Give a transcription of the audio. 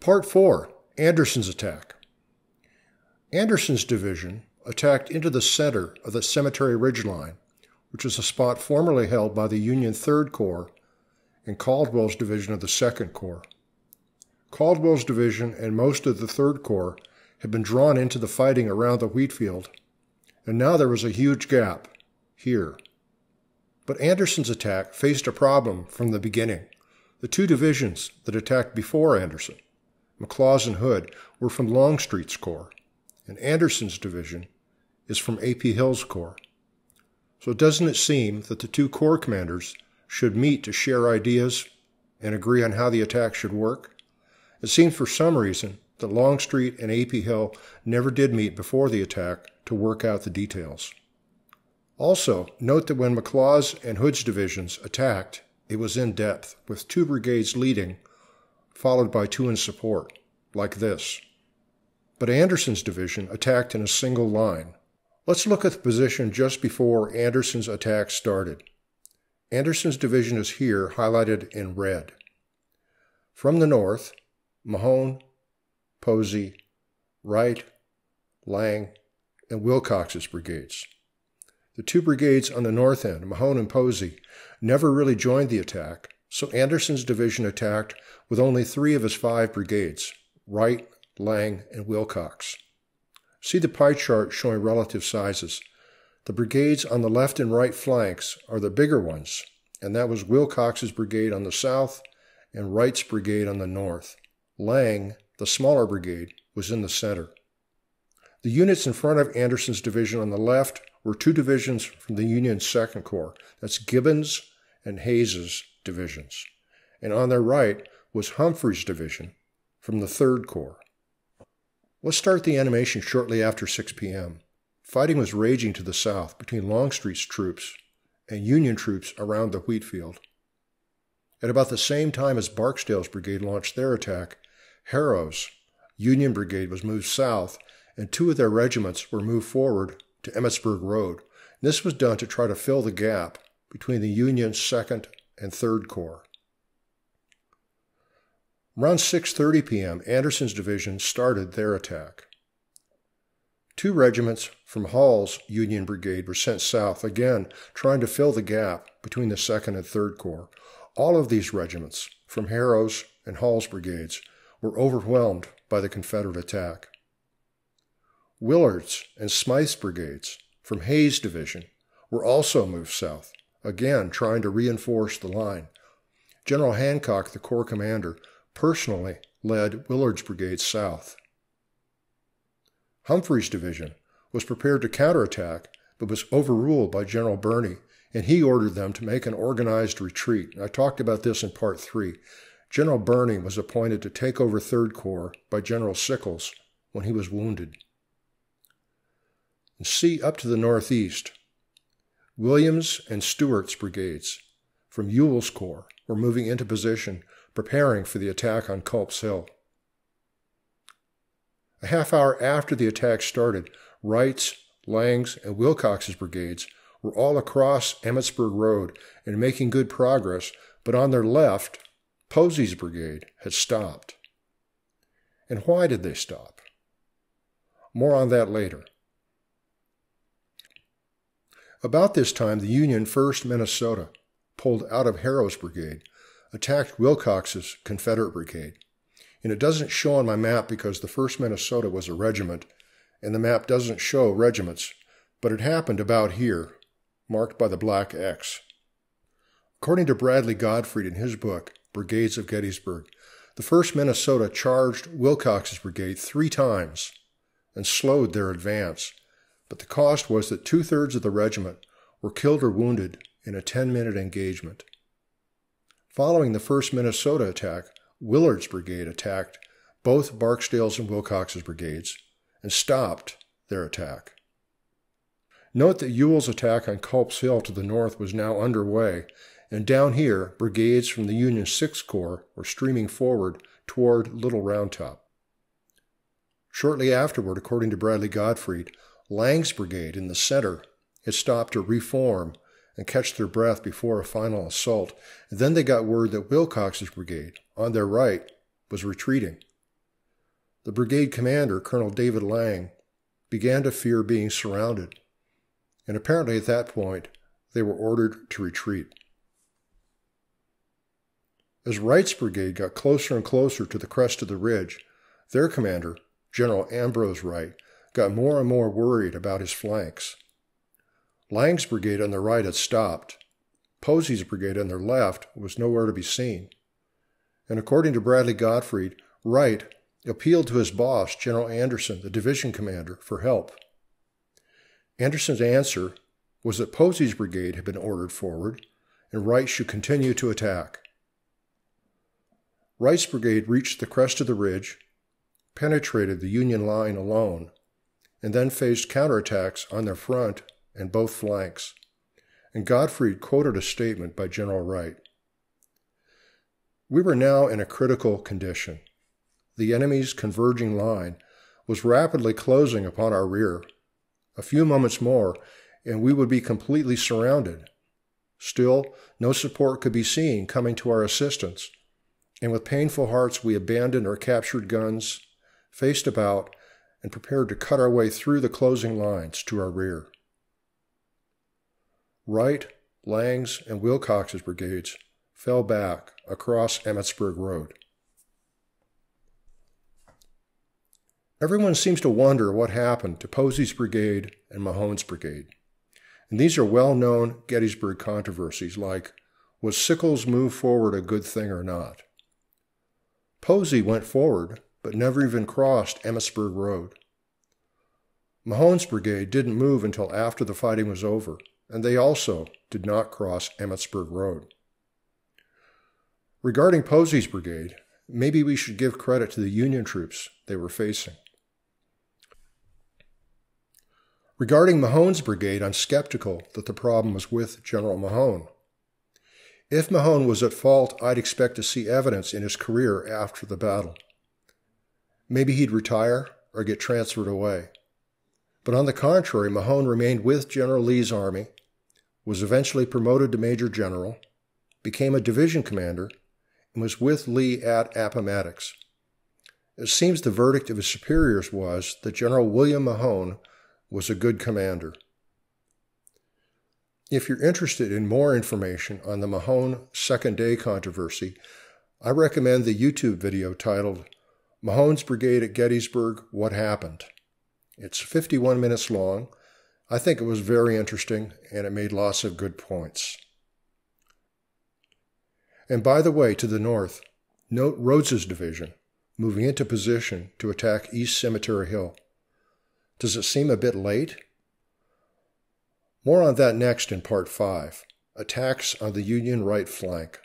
Part 4 Anderson's Attack. Anderson's division attacked into the center of the Cemetery Ridge Line, which was a spot formerly held by the Union 3rd Corps and Caldwell's division of the 2nd Corps. Caldwell's division and most of the 3rd Corps had been drawn into the fighting around the wheat field, and now there was a huge gap here. But Anderson's attack faced a problem from the beginning. The two divisions that attacked before Anderson, McLaws and Hood, were from Longstreet's Corps, and Anderson's division is from A.P. Hill's Corps. So doesn't it seem that the two Corps commanders should meet to share ideas and agree on how the attack should work? It seems for some reason that Longstreet and A.P. Hill never did meet before the attack to work out the details. Also, note that when McLaws and Hood's divisions attacked, it was in depth, with two brigades leading, followed by two in support, like this. But Anderson's division attacked in a single line. Let's look at the position just before Anderson's attack started. Anderson's division is here, highlighted in red. From the north, Mahone, Posey, Wright, Lang, and Wilcox's brigades. The two brigades on the north end, Mahone and Posey, never really joined the attack, so Anderson's division attacked with only three of his five brigades Wright, Lang, and Wilcox. See the pie chart showing relative sizes. The brigades on the left and right flanks are the bigger ones, and that was Wilcox's brigade on the south and Wright's brigade on the north. Lang, the smaller brigade, was in the center. The units in front of Anderson's division on the left were two divisions from the Union's Second Corps. That's Gibbon's and Hays's divisions. And on their right was Humphreys' division from the Third Corps. Let's start the animation shortly after 6 p.m. Fighting was raging to the south between Longstreet's troops and Union troops around the wheat field. At about the same time as Barksdale's brigade launched their attack, Harrow's Union brigade was moved south, and two of their regiments were moved forward to Emmitsburg Road. This was done to try to fill the gap between the Union's 2nd and 3rd Corps. Around 6:30 p.m., Anderson's division started their attack. Two regiments from Hall's Union Brigade were sent south, again trying to fill the gap between the 2nd and 3rd Corps. All of these regiments, from Harrow's and Hall's brigades, were overwhelmed by the Confederate attack. Willard's and Smyth's brigades from Hays' division were also moved south, again trying to reinforce the line. General Hancock, the Corps commander, personally led Willard's brigade south. Humphreys' division was prepared to counterattack but was overruled by General Birney, and he ordered them to make an organized retreat. I talked about this in part three. General Birney was appointed to take over Third Corps by General Sickles when he was wounded and see up to the northeast. Williams and Steuart's brigades from Ewell's Corps were moving into position, preparing for the attack on Culp's Hill. A half hour after the attack started, Wright's, Lang's, and Wilcox's brigades were all across Emmitsburg Road and making good progress, but on their left, Posey's brigade had stopped. And why did they stop? More on that later. About this time, the Union 1st Minnesota pulled out of Harrow's brigade, attacked Wilcox's Confederate brigade. And it doesn't show on my map because the 1st Minnesota was a regiment, and the map doesn't show regiments, but it happened about here, marked by the black X. According to Bradley Gottfried in his book, Brigades of Gettysburg, the 1st Minnesota charged Wilcox's brigade three times and slowed their advance but the cost was that two thirds of the regiment were killed or wounded in a 10 minute engagement. Following the 1st Minnesota attack, Willard's brigade attacked both Barksdale's and Wilcox's brigades and stopped their attack. Note that Ewell's attack on Culp's Hill to the north was now underway, and down here, brigades from the Union Sixth Corps were streaming forward toward Little Round Top. Shortly afterward, according to Bradley Gottfried, Lang's brigade in the center had stopped to reform and catch their breath before a final assault. And then they got word that Wilcox's brigade, on their right, was retreating. the brigade commander, Colonel David Lang, began to fear being surrounded, and apparently at that point they were ordered to retreat. As Wright's brigade got closer and closer to the crest of the ridge, their commander, General Ambrose Wright, got more and more worried about his flanks. Lang's brigade on the right had stopped. Posey's brigade on their left was nowhere to be seen. And according to Bradley Gottfried, Wright appealed to his boss, General Anderson, the division commander, for help. Anderson's answer was that Posey's brigade had been ordered forward and Wright should continue to attack. Wright's brigade reached the crest of the ridge, penetrated the Union line alone, and then faced counterattacks on their front and both flanks. And Gottfried quoted a statement by General Wright. We were now in a critical condition the enemy's converging line was rapidly closing upon our rear. A few moments more, and we would be completely surrounded. Still, no support could be seen coming to our assistance, and with painful hearts we abandoned our captured guns, faced about, and prepared to cut our way through the closing lines to our rear. Wright, Lang's, and Wilcox's brigades fell back across Emmitsburg Road. Everyone seems to wonder what happened to Posey's brigade and Mahone's brigade. And these are well known Gettysburg controversies like was Sickles' move forward a good thing or not? Posey went forward, but never even crossed Emmitsburg Road. Mahone's brigade didn't move until after the fighting was over, and they also did not cross Emmitsburg Road. Regarding Posey's brigade, maybe we should give credit to the Union troops they were facing. Regarding Mahone's brigade, I'm skeptical that the problem was with General Mahone. If Mahone was at fault, I'd expect to see evidence in his career after the battle. Maybe he'd retire or get transferred away. But on the contrary, Mahone remained with General Lee's army, was eventually promoted to Major General, became a division commander, and was with Lee at Appomattox. It seems the verdict of his superiors was that General William Mahone was a good commander. If you're interested in more information on the Mahone Second Day controversy, I recommend the YouTube video titled Mahone's Brigade at Gettysburg What Happened. It's 51 minutes long. I think it was very interesting and it made lots of good points. And by the way, to the north, note Rodes's division moving into position to attack East Cemetery Hill. Does it seem a bit late? More on that next in Part 5 Attacks on the Union Right Flank.